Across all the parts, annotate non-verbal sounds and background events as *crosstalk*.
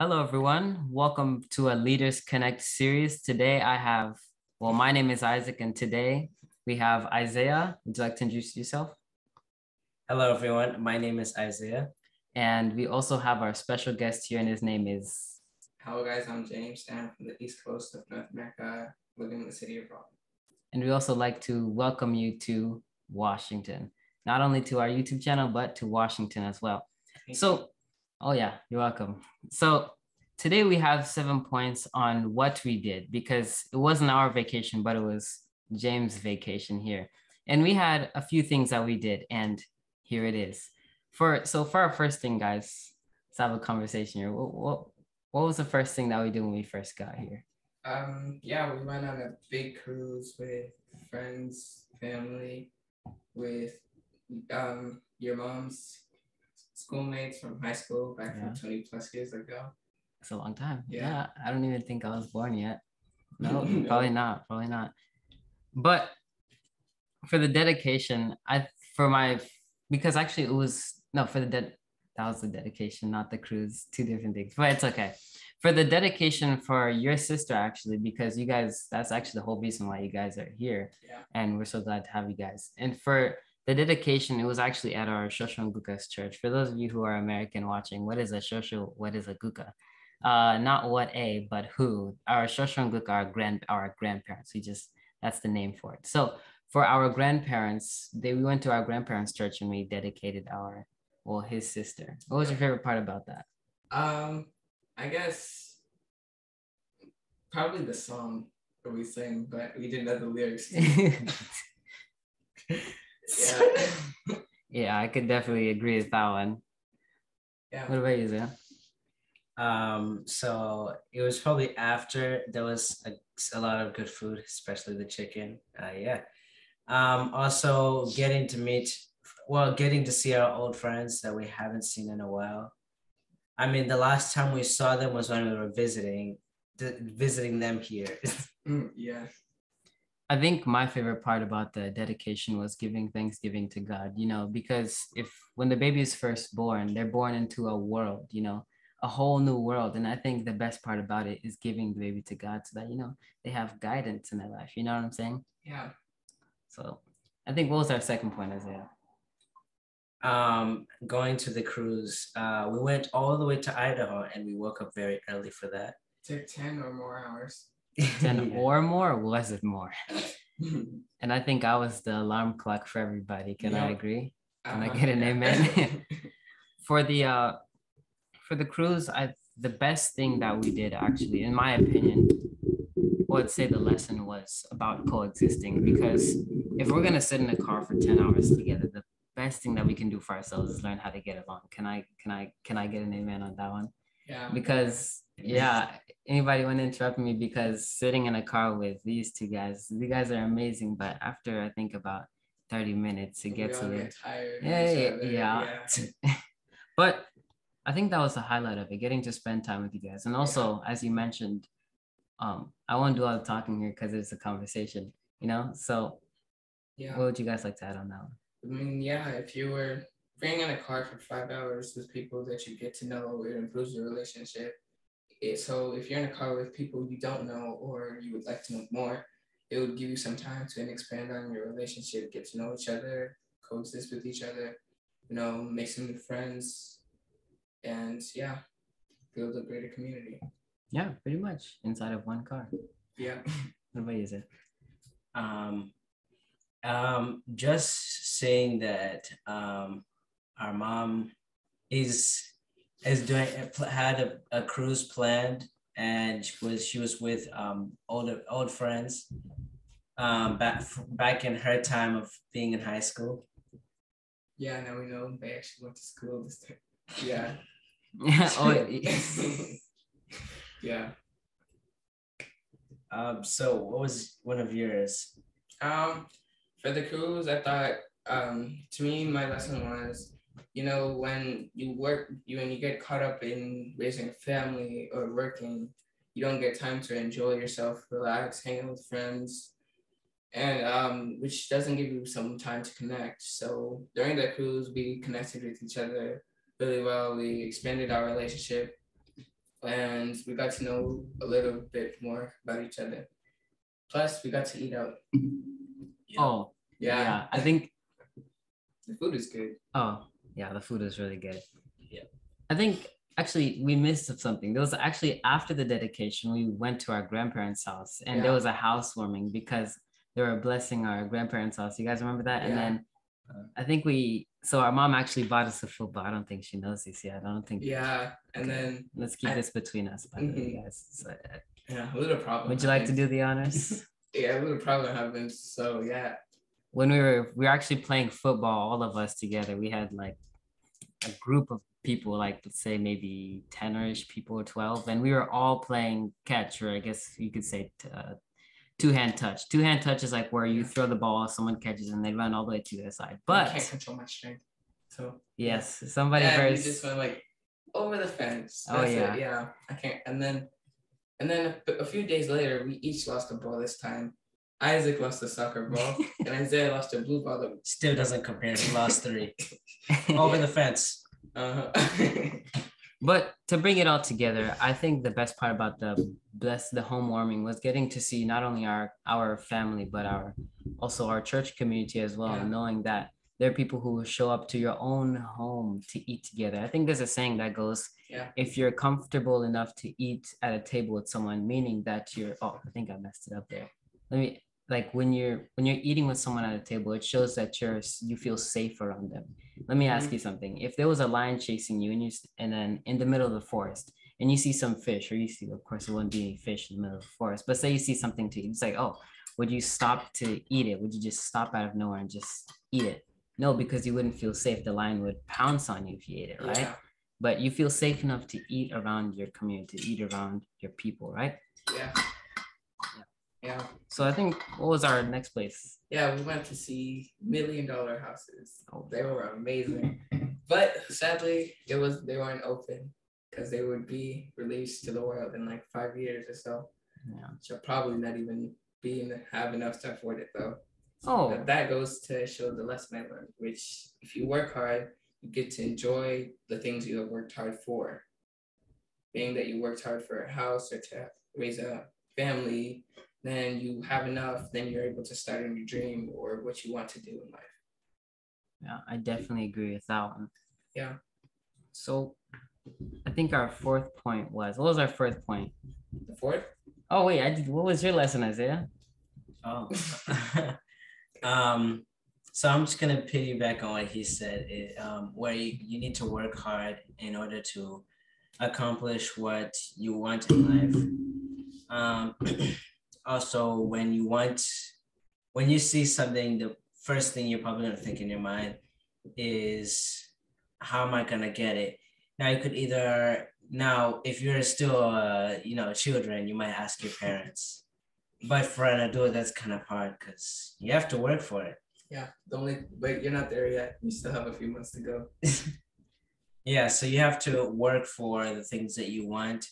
Hello, everyone. Welcome to a Leaders Connect series. Today I have, well, my name is Isaac, and today we have Isaiah. Would you like to introduce yourself? Hello, everyone. My name is Isaiah. And we also have our special guest here, and his name is. Hello, guys. I'm James, and I'm from the East Coast of North America, living in the city of Raleigh. And we also like to welcome you to Washington, not only to our YouTube channel, but to Washington as well. So, oh, yeah, you're welcome. So, today we have seven points on what we did because it wasn't our vacation, but it was James' vacation here. And we had a few things that we did, and here it is. For so for our first thing, guys, let's have a conversation here. What, what, what was the first thing that we did when we first got here? Um, yeah, we went on a big cruise with friends, family, with um your mom's schoolmates from high school back Yeah. from 20 plus years ago. It's a long time. Yeah. Yeah. I don't even think I was born yet. *laughs* No, No. probably not. Probably not. But for the dedication, I for my because actually it was no for the dead that was the dedication, not the cruise. Two different things, but it's okay. For the dedication for your sister, actually, because you guys, that's actually the whole reason why you guys are here. Yeah. And we're so glad to have you guys. And for the dedication, it was actually at our Shosho Guka's church. For those of you who are American watching, what is a Shosho? What is a Guka? uh not what a but who our Shoshonguk our grand our grandparents we just that's the name for it so for our grandparents they we went to our grandparents church and we dedicated our well his sister what was your favorite part about that Um, I guess probably the song that we sang, but we didn't know the lyrics. *laughs* *laughs* yeah. yeah i could definitely agree with that one yeah. what about you Zia? Um, so it was probably after there was a, a lot of good food, especially the chicken. Uh, yeah. Um, also getting to meet, well, getting to see our old friends that we haven't seen in a while. I mean, the last time we saw them was when we were visiting, th- visiting them here. *laughs* Mm, yeah. I think my favorite part about the dedication was giving thanksgiving to God, you know, because if when the baby is first born, they're born into a world, you know, a whole new world. And I think the best part about it is giving the baby to God so that, you know, they have guidance in their life. You know what I'm saying? Yeah. So I think what was our second point, Isaiah? um, going to the cruise, uh, we went all the way to Idaho and we woke up very early for that. It Took 10 or more hours. *laughs* 10 *laughs* Yeah. or more, or was it more? *laughs* And I think I was the alarm clock for everybody. Can I agree? Can I Uh-huh, get an yeah. amen? for the uh for the cruise i the best thing that we did actually in my opinion I would say the lesson was about coexisting because if we're gonna sit in a car for 10 hours together the best thing that we can do for ourselves is learn how to get along can i can i can i get an amen on that one yeah. because yeah anybody want to interrupt me because sitting in a car with these two guys you guys are amazing but after i think about 30 minutes to get to the get of yeah, yeah, yeah. *laughs* but I think that was the highlight of it, getting to spend time with you guys. And also, as you mentioned, um, I won't do all the talking here because it's a conversation, you know? So Yeah. what would you guys like to add on that one? I mean, yeah, if you were being in a car for five hours with people that you get to know, it improves your relationship. It, so if you're in a car with people you don't know or you would like to know more, it would give you some time to expand on your relationship, get to know each other, coexist with each other, you know, make some new friends, and yeah, build a greater community. Yeah, pretty much inside of one car. Yeah. *laughs* What about you, Zed? um, um, just saying that um, our mom is is doing had a, a cruise planned and she was she was with um old old friends um back back in her time of being in high school Yeah, now we know they actually went to school this time. Yeah. *laughs* oh, y- *laughs* yeah. um so what was one of yours Um, for the cruise, I thought um, to me, my lesson was, you know, when you work, you when you get caught up in raising a family or working, you don't get time to enjoy yourself, relax, hang out with friends, and um, which doesn't give you some time to connect. So during that cruise, we connected with each other really well. We expanded our relationship. and we got to know a little bit more about each other. Plus, we got to eat out. *laughs* Yeah. Oh, Yeah, yeah. I think the food is good. Oh, yeah, the food was really good. Yeah. I think actually we missed something. There was actually after the dedication, we went to our grandparents' house and there was a housewarming because they were blessing our grandparents' house. You guys remember that? And then I think we so our mom actually bought us a football. I don't think she knows this yet. I don't think Yeah, and then let's keep I- this between us, by the way, Mhm. guys. So, uh, yeah, a little problem. would you like to do the honors? *laughs* Yeah, a little problem happened. So yeah, when we were we were actually playing football, all of us together, we had like a group of people, like let's say maybe 10 or ish people or 12, and we were all playing catch, or I guess you could say t- uh, two hand touch. Two hand touch is like where you throw the ball, someone catches, and they run all the way to the other side. But I can't control my strength. So yes, somebody we first. just went like over the fence. Oh, That's it, yeah. yeah. I can't. And then, and then a, a few days later, we each lost a ball. This time, Isaac lost a soccer ball, *laughs* and Isaiah lost a blue ball. Still doesn't compare. He lost three *laughs* over the fence. Uh-huh. *laughs* But to bring it all together, I think the best part about the bless the home warming was getting to see not only our our family but our also our church community as well, Yeah. knowing that there are people who will show up to your own home to eat together. I think there's a saying that goes, Yeah. if you're comfortable enough to eat at a table with someone, meaning that you're oh, I think I messed it up there. Let me like when you're when you're eating with someone at a table, it shows that you're you feel safe around them. Let me ask mm-hmm. you something. If there was a lion chasing you and you and then in the middle of the forest and you see some fish, or you see, of course, it wouldn't be any fish in the middle of the forest, but say you see something to eat, it's like, oh, would you stop to eat it? Would you just stop out of nowhere and just eat it? No, because you wouldn't feel safe. The lion would pounce on you if you ate it, right? Yeah. But you feel safe enough to eat around your community, eat around your people, right? Yeah. Yeah. So I think what was our next place? Yeah, we went to see million dollar houses. Oh. They were amazing. *laughs* But sadly, it was they weren't open because they would be released to the world in like five years or so. Yeah. She'll probably not even be in, have enough to afford it though. Oh, But that goes to show the lesson I learned, which if you work hard, you get to enjoy the things you have worked hard for. Being that you worked hard for a house or to raise a family, then you have enough, then you're able to start a new dream or what you want to do in life. yeah, I definitely agree with that one. Yeah. So I think our fourth point was what was our fourth point? The fourth? Oh wait, I did what was your lesson, Isaiah? Oh. *laughs* um, so I'm just gonna piggyback on what he said. It, um, where you, you need to work hard in order to accomplish what you want in life. Um, *clears throat* also, when you want, when you see something, the first thing you're probably gonna think in your mind is, how am I gonna get it? Now you could either now if you're still uh, you know children, you might ask your parents but for an adult, that's kind of hard because you have to work for it. Yeah. The only but you're not there yet. You still have a few months to go. *laughs* Yeah, so you have to work for the things that you want,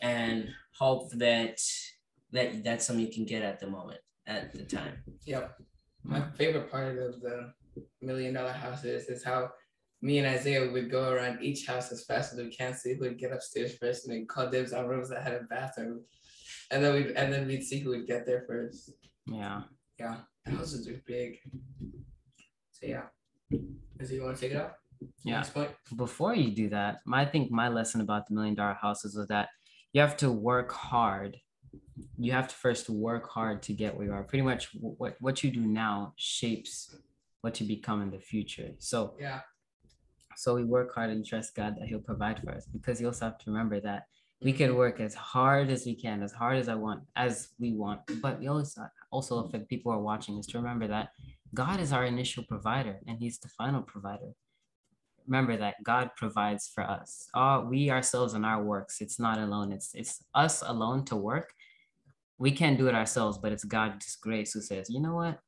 and hope that that that's something you can get at the moment, at the time. Yep. My favorite part of the million dollar houses is how me and Isaiah would go around each house as fast as we can so we would get upstairs first and we'd call dibs on rooms that had a bathroom. And then we'd and then we'd see who would get there first. Yeah. Yeah. The houses are big. So yeah. Is you want to take it out? Yeah. Next point? Before you do that, my I think my lesson about the million dollar houses was that you have to work hard. You have to first work hard to get where you are. Pretty much what what you do now shapes what you become in the future. So Yeah. So we work hard and trust God that He'll provide for us because you also have to remember that we can work as hard as we can, as hard as I want, as we want. But we always also, if people are watching, is to remember that God is our initial provider and He's the final provider. Remember that God provides for us. Uh, we ourselves and our works, it's not alone. It's it's us alone to work. We can't do it ourselves, but it's God's grace who says, you know what?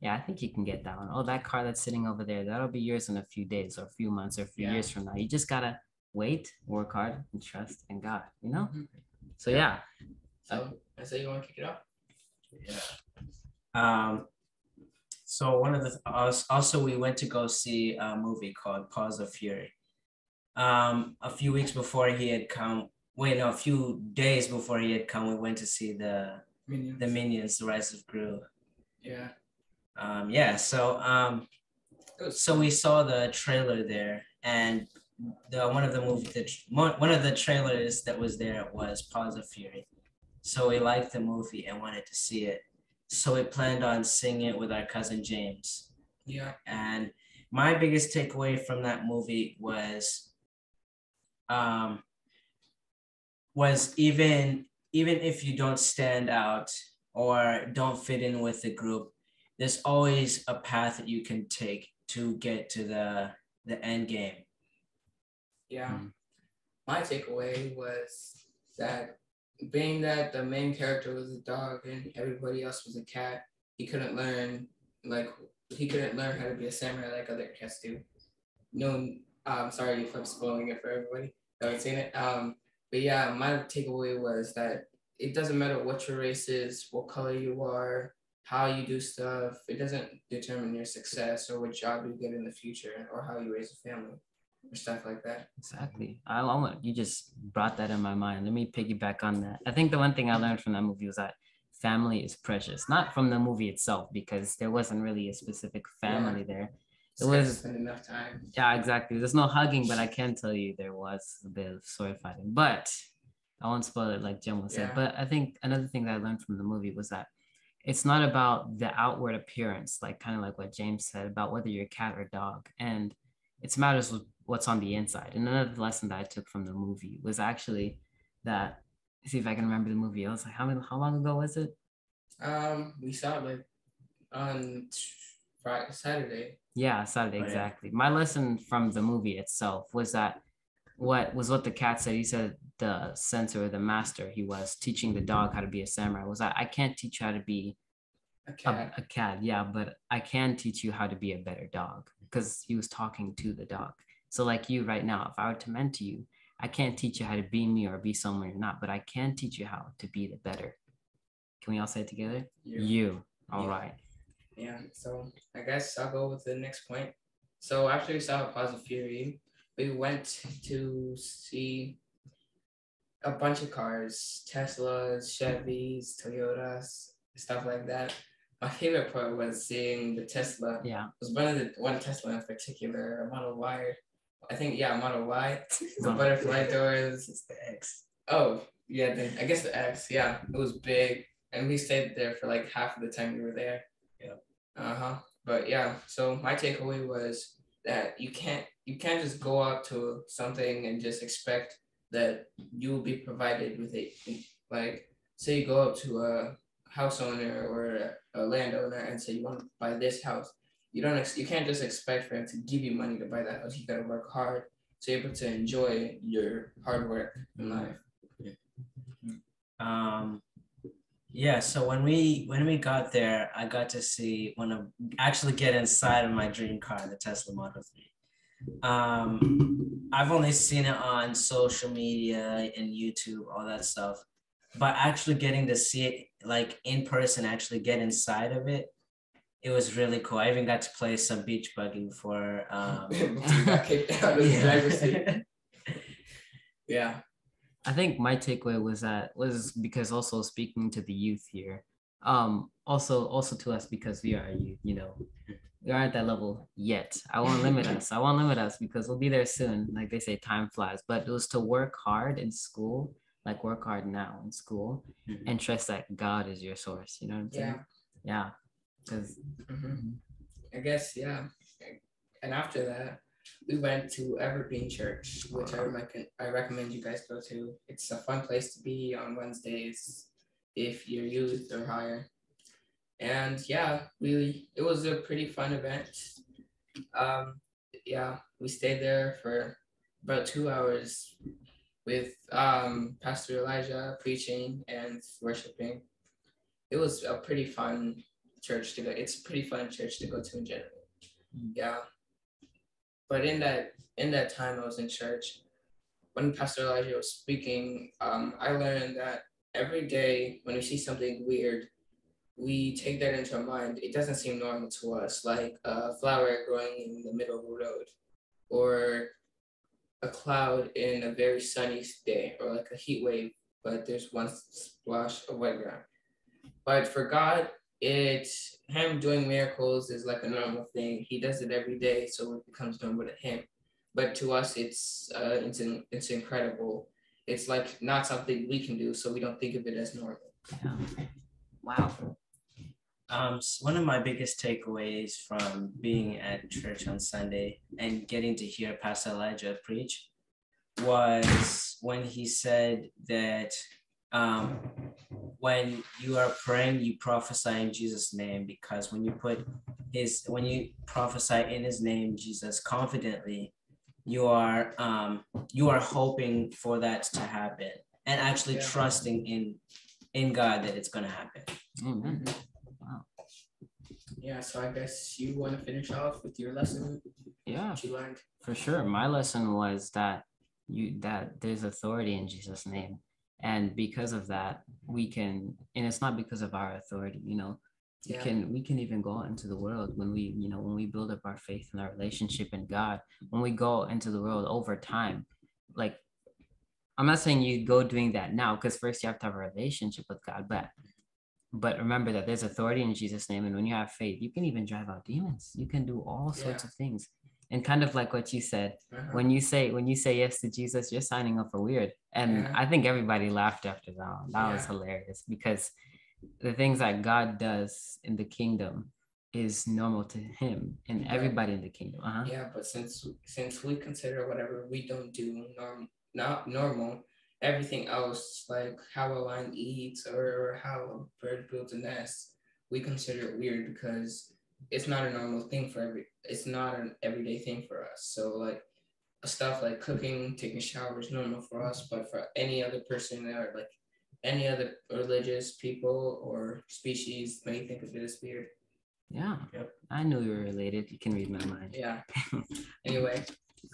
Yeah, I think you can get that one. Oh, that car that's sitting over there, that'll be yours in a few days or a few months or a few Yeah. years from now. You just gotta wait, work hard, and trust in God, you know? Mhm. So yeah. So Isaiah, you want to kick it off? Yeah. Um, so one of the also we went to go see a movie called Paws of Fury. Um, a few weeks before he had come wait, no, a few days before he had come, we went to see the Minions. the Minions, The Rise of Gru. yeah. Um, yeah, so um, so we saw the trailer there, and the one of the movie, the one one of the trailers that was there was Paws of Fury. So we liked the movie and wanted to see it. So we planned on seeing it with our cousin James. Yeah. And my biggest takeaway from that movie was um was even even if you don't stand out or don't fit in with the group, there's always a path that you can take to get to the the end game. Yeah. Mm. My takeaway was that being that the main character was a dog and everybody else was a cat, he couldn't learn like he couldn't learn how to be a samurai like other cats do. No, um, sorry if I'm spoiling it for everybody that haven't seen it. Um, but yeah, my takeaway was that it doesn't matter what your race is, what color you are, how you do stuff. It doesn't determine your success or what job you get in the future or how you raise a family or stuff like that. Exactly. I, want you just brought that in my mind. Let me piggyback on that. I think the one thing I learned from that movie was that family is precious, not from the movie itself, because there wasn't really a specific family there. It was- enough time. Yeah, exactly. There's no hugging, but I can tell you there was a bit of sword fighting. But I won't spoil it like Jim was said. But I think another thing that I learned from the movie was that it's not about the outward appearance, like kind of like what James said about whether you're a cat or dog. And it matters what's on the inside. And another lesson that I took from the movie was actually that see if I can remember the movie. I was like, how many how long ago was it? Um, we saw it like on Friday, Saturday. Yeah, Saturday, Oh, yeah. exactly. My lesson from the movie itself was that what was what the cat said. He said the sensei, the master, he was teaching the dog how to be a samurai. Was that I can't teach you how to be A a, cat. a cat, yeah, but I can teach you how to be a better dog because he was talking to the dog. So like you right now, if I were to mentor you, I can't teach you how to be me or be someone you're not, but I can teach you how to be the better. Can we all say it together? You. You. All Yeah. right. Yeah. So I guess I'll go with the next point. So after we saw Paws of Fury, we went to see a bunch of cars, Teslas, Chevys, Toyotas, stuff like that. My favorite part was seeing the Tesla. Yeah. It was one of the one Tesla in particular, a Model Y. I think yeah, Model Y. *laughs* the butterfly doors. It's the X. Oh, yeah, the, I guess the X, yeah. It was big. And we stayed there for like half of the time we were there. Yeah. Uh-huh. But yeah, so my takeaway was that you can't you can't just go out to something and just expect that you will be provided with it. Like say you go up to a house owner or a, a landowner and say you want to buy this house. You don't ex- you can't just expect for him to give you money to buy that house. You gotta work hard to be able to enjoy your hard work in life. yeah. Um, yeah. So when we when we got there, I got to see one of actually get inside of my dream car, the Tesla Model Three. Um, I've only seen it on social media and YouTube, all that stuff, but actually getting to see it like in person, actually get inside of it, it was really cool. I even got to play some beach bugging for. Um, You got kicked out of the driver's seat. *laughs* Yeah. I think my takeaway was that was because also speaking to the youth here, um, also also to us because we are youth, you know, we aren't at that level yet. I won't limit us. I won't limit us because we'll be there soon. Like they say, time flies. But it was to work hard in school, like work hard now in school, Mhm. and trust that God is your source. You know what I'm saying? Yeah. Yeah. Because Mhm. I guess yeah. And after that, we went to Evergreen Church, which I recommend I recommend you guys go to. It's a fun place to be on Wednesdays if you're youth or higher. And yeah, really, it was a pretty fun event. Um, yeah, we stayed there for about two hours with um, Pastor Elijah preaching and worshiping. It was a pretty fun church to go. It's a pretty fun church to go to in general. Mm. Yeah. But in that in that time I was in church, when Pastor Elijah was speaking, um, I learned that every day when we see something weird, we take that into our mind. It doesn't seem normal to us, like a flower growing in the middle of a road, or a cloud in a very sunny day or like a heat wave, but there's one splash of white ground. But for God, it's him doing miracles is like a normal thing. He does it every day, so it becomes normal to him. But to us, it's uh, it's in, it's incredible. It's like not something we can do, so we don't think of it as normal. Yeah. Wow. Um, one of my biggest takeaways from being at church on Sunday and getting to hear Pastor Elijah preach was when he said that um, when you are praying, you prophesy in Jesus' name because when you put his, when you prophesy in his name, Jesus, confidently, you are um, you are hoping for that to happen and actually yeah. trusting in in God that it's going to happen. Amen. Wow. Yeah, so I guess you want to finish off with your lesson. Yeah, what you learned for sure. My lesson was that you that there's authority in Jesus' name, and because of that, we can. And it's not because of our authority, you know. Yeah. We can we can even go out into the world when we you know when we build up our faith and our relationship in God. When we go into the world over time, like I'm not saying you go doing that now because first you have to have a relationship with God, but but remember that there's authority in Jesus' name, and when you have faith, you can even drive out demons. You can do all sorts yeah. of things. And kind of like what you said, uh-huh. when you say when you say yes to Jesus, you're signing up for weird. And yeah. I think everybody laughed after that. That yeah. was hilarious because the things that God does in the kingdom is normal to him and everybody in the kingdom. Uh-huh. Yeah, but since since we consider whatever we don't do norm not normal. Everything else, like how a lion eats or how a bird builds a nest, we consider it weird because it's not a normal thing for every. It's not an everyday thing for us. So like stuff like cooking, taking showers, normal for us, but for any other person or like any other religious people or species may think of it as weird. Yeah. Yep. I knew you were related. You can read my mind. Yeah. *laughs* anyway,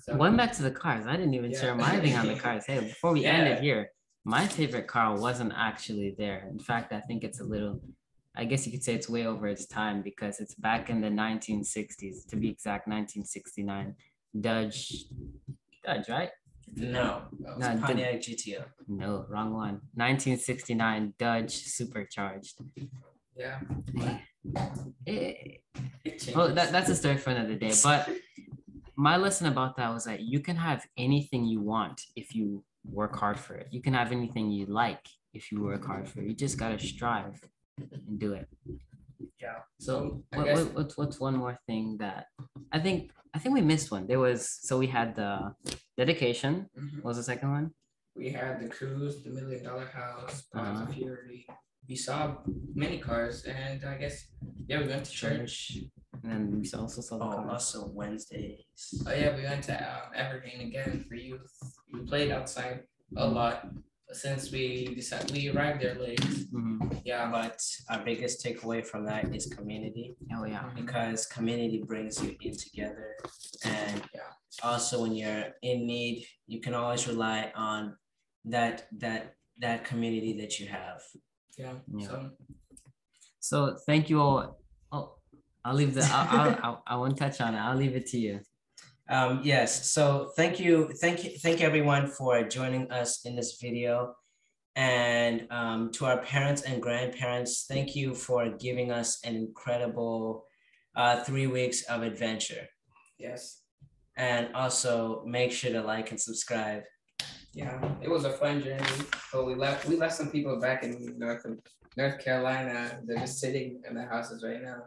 so. Going back to the cars, I didn't even yeah. share my thing on the cars. Hey, before we *laughs* yeah. end it here, my favorite car wasn't actually there. In fact, I think it's a little, I guess you could say it's way over its time because it's back in the 1960s, to be exact, 1969. Dodge, Dodge, right? No, no Pontiac GTO. No, wrong one. 1969 Dodge Supercharged. Yeah. Eh, eh, it, well, that, that's a story for another day. But my lesson about that was that you can have anything you want if you work hard for it. You can have anything you like if you work hard for it. You just gotta strive and do it. Yeah. So what, guess... what, what's what's one more thing that I think I think we missed one. There was so we had the dedication. Mm-hmm. What was the second one? We had the cruise, the million dollar house, Bonds uh-huh. of Fury. We saw many cars, and I guess yeah, we went to church. church. And then we also saw the oh, cars. also Wednesdays. Oh yeah, we went to um, Evergreen again for youth. We played outside a lot since we decided we arrived there late. Mm-hmm. Yeah, but our biggest takeaway from that is community. Oh yeah, mm-hmm. because community brings you in together, and yeah. also when you're in need, you can always rely on that that that community that you have. Yeah. yeah. So, so thank you all. Oh, I'll leave the. I'll, I'll, I won't touch on it. I'll leave it to you. Um, yes. So thank you, thank you, thank everyone for joining us in this video, and um, to our parents and grandparents, thank you for giving us an incredible uh, three weeks of adventure. Yes. And also make sure to like and subscribe. Yeah, it was a fun journey. But we left we left some people back in North North Carolina. They're just sitting in their houses right now.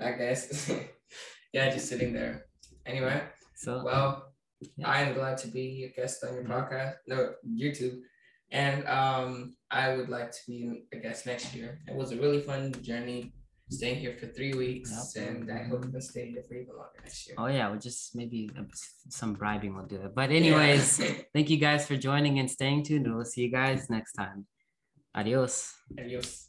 I guess. *laughs* yeah, just sitting there. Anyway, so well, yeah. I am glad to be a guest on your mm-hmm. podcast, no YouTube, and um, I would like to be a guest next year. It was a really fun journey, staying here for three weeks, yep. and I hope to stay here for even longer next year. Oh yeah, we'll just maybe some bribing will do it. But anyways, yeah. *laughs* thank you guys for joining and staying tuned, and we'll see you guys next time. Adios. Adios.